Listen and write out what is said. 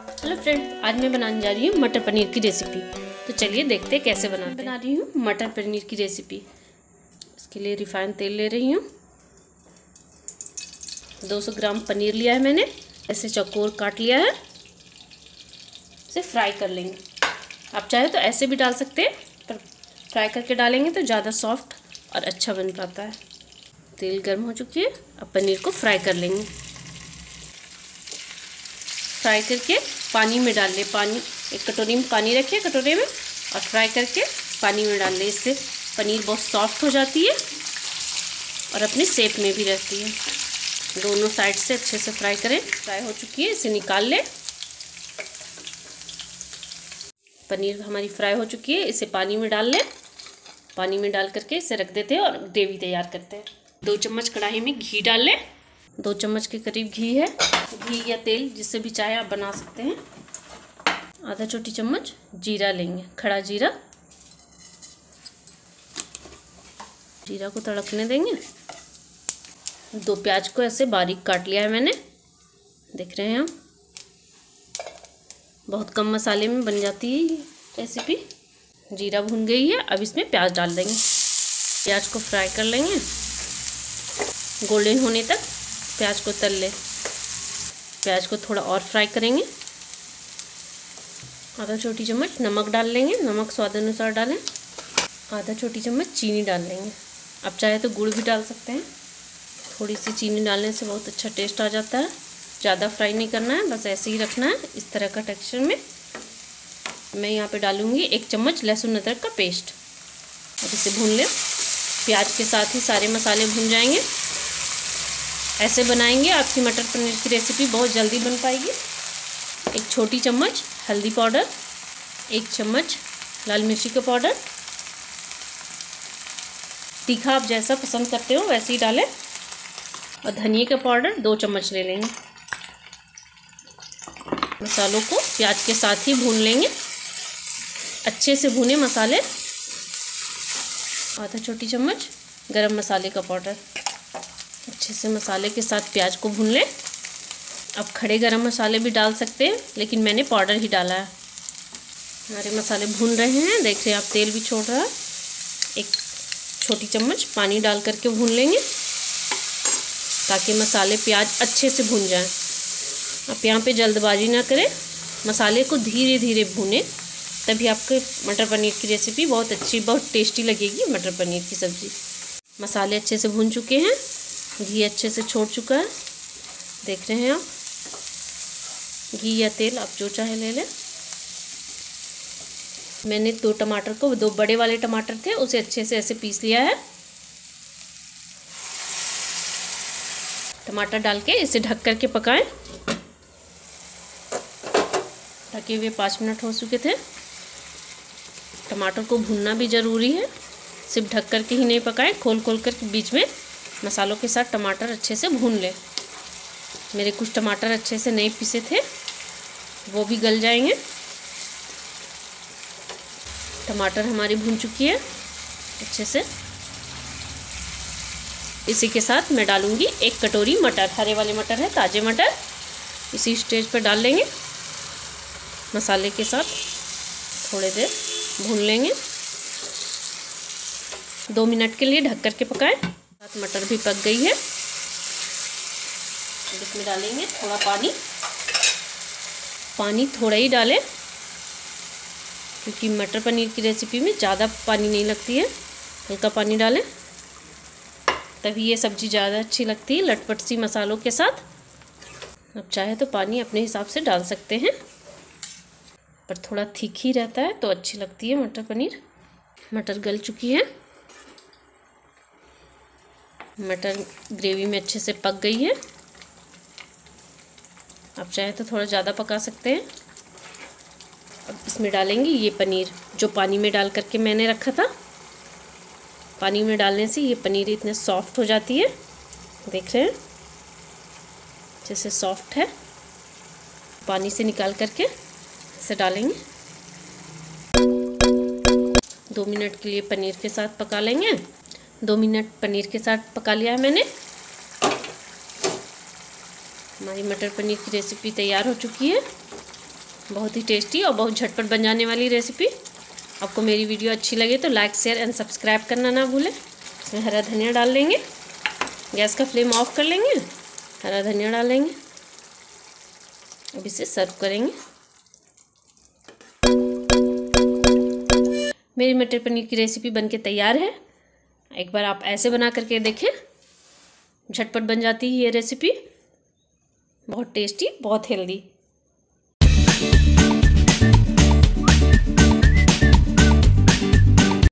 Hello friend आज मैं बनाने जा रही हूँ मटर पनीर की रेसिपी। तो चलिए देखते हैं कैसे बनाते बना रही हूँ मटर पनीर की रेसिपी। इसके लिए रिफाइंड तेल ले रही हूँ। 200 ग्राम पनीर लिया है मैंने। ऐसे चकोर काट लिया है। इसे फ्राई कर लेंगे। आप चाहे तो ऐसे भी डाल सकते हैं, पर फ्राई करके डालेंगे तो ज़्यादा सॉफ्ट और अच्छा बन पाता है। तेल गर्म हो चुकी है, अब पनीर को फ्राई कर लेंगे। फ्राई करके पानी में डाल ले। पानी, एक कटोरी में पानी रखे कटोरे में और फ्राई करके पानी में डाल ले। इससे पनीर बहुत सॉफ्ट हो जाती है और अपने सेप में भी रहती है। दोनों साइड से अच्छे से फ्राई करें। फ्राई हो चुकी है, इसे निकाल लें। पनीर हमारी फ्राई हो चुकी है, इसे पानी में डाल लें। पानी में डाल करके इसे रख देते हैं और ग्रेवी तैयार करते हैं। दो चम्मच कढ़ाई में घी डाल लें। दो चम्मच के करीब घी है, घी या तेल, जिससे भी चाय आप बना सकते हैं। आधा छोटी चम्मच जीरा लेंगे, खड़ा जीरा। जीरा को तड़कने देंगे। दो प्याज को ऐसे बारीक काट लिया है मैंने, देख रहे हैं हम बहुत कम मसाले में बन जाती है रेसिपी जीरा भुन गई है, अब इसमें प्याज डाल देंगे। प्याज को फ्राई कर लेंगे। गोल्डन होने तक प्याज को तल ले। प्याज को थोड़ा और फ्राई करेंगे। आधा छोटी चम्मच नमक डाल लेंगे। नमक स्वाद अनुसार डालें। आधा छोटी चम्मच चीनी डाल लेंगे। आप चाहे तो गुड़ भी डाल सकते हैं। थोड़ी सी चीनी डालने से बहुत अच्छा टेस्ट आ जाता है। ज़्यादा फ्राई नहीं करना है, बस ऐसे ही रखना है। इस तरह का टेक्सचर में मैं यहाँ पे डालूँगी एक चम्मच लहसुन अदरक का पेस्ट अब इसे भून लें। प्याज के साथ ही सारे मसाले भून जाएँगे। ऐसे बनाएँगे आपकी मटर पनीर की रेसिपी बहुत जल्दी बन पाएगी। एक छोटी चम्मच हल्दी पाउडर, एक चम्मच लाल मिर्ची का पाउडर। तीखा आप जैसा पसंद करते हो, वैसे ही डालें। और धनिया का पाउडर दो चम्मच ले लेंगे। मसालों को प्याज के साथ ही भून लेंगे। अच्छे से भुने मसाले। आधा छोटी चम्मच गरम मसाले का पाउडर। अच्छे से मसाले के साथ प्याज को भून लें। अब खड़े गरम मसाले भी डाल सकते हैं, लेकिन मैंने पाउडर ही डाला है। हमारे मसाले भून रहे हैं देख रहे हैं आप तेल भी छोड़ रहा है। एक छोटी चम्मच पानी डाल करके भून लेंगे, ताकि मसाले प्याज अच्छे से भून जाएँ। आप यहाँ पे जल्दबाजी ना करें, मसाले को धीरे धीरे भूनें, तभी आपके मटर पनीर की रेसिपी बहुत अच्छी, बहुत टेस्टी लगेगी मटर पनीर की सब्ज़ी। मसाले अच्छे से भून चुके हैं। घी अच्छे से छोड़ चुका है। देख रहे हैं आप। घी या तेल आप जो चाहे ले लें। मैंने दो टमाटर को, दो बड़े वाले टमाटर थे, उसे अच्छे से ऐसे पीस लिया है। टमाटर डाल के इसे ढक करके पकाएँ। ढके हुए पाँच मिनट हो चुके थे। टमाटर को भूनना भी ज़रूरी है। सिर्फ़ ढक करके ही नहीं पकाएँ खोल खोल कर बीच में मसालों के साथ टमाटर अच्छे से भून लें। मेरे कुछ टमाटर अच्छे से नहीं पीसे थे, वो भी गल जाएँगे। टमाटर हमारी भून चुकी है अच्छे से। इसी के साथ मैं डालूँगी एक कटोरी मटर, हरे वाले मटर है, ताज़े मटर। इसी स्टेज पर डाल लेंगे मसाले के साथ थोड़ी देर भून लेंगे। दो मिनट के लिए ढक कर के पकाएँ। साथ मटर भी पक गई है। इसमें डालेंगे थोड़ा पानी। पानी थोड़ा ही डालें, क्योंकि मटर पनीर की रेसिपी में ज़्यादा पानी नहीं लगती है। हल्का पानी डालें, तभी ये सब्ज़ी ज़्यादा अच्छी लगती है लटपट सी मसालों के साथ। अब चाहे तो पानी अपने हिसाब से डाल सकते हैं, पर थोड़ा थिक ही रहता है तो अच्छी लगती है मटर पनीर। मटर गल चुकी है। मटर ग्रेवी में अच्छे से पक गई है। आप चाहे तो थोड़ा ज़्यादा पका सकते हैं। अब इसमें डालेंगे ये पनीर, जो पानी में डाल करके मैंने रखा था। पानी में डालने से ये पनीर इतने सॉफ्ट हो जाती है। देख रहे हैं, जैसे सॉफ्ट है। पानी से निकाल करके इसे डालेंगे। दो मिनट के लिए पनीर के साथ पका लेंगे। दो मिनट पनीर के साथ पका लिया है मैंने। हमारी मटर पनीर की रेसिपी तैयार हो चुकी है। बहुत ही टेस्टी और बहुत झटपट बन जाने वाली रेसिपी आपको मेरी वीडियो अच्छी लगे तो लाइक शेयर एंड सब्सक्राइब करना ना भूलें। इसमें हरा धनिया डाल लेंगे गैस का फ्लेम ऑफ़ कर लेंगे। हरा धनिया डाल लेंगे अब इसे सर्व करेंगे। मेरी मटर पनीर की रेसिपी बनके तैयार है। एक बार आप ऐसे बना करके देखें। झटपट बन जाती है ये रेसिपी बहुत टेस्टी बहुत हेल्दी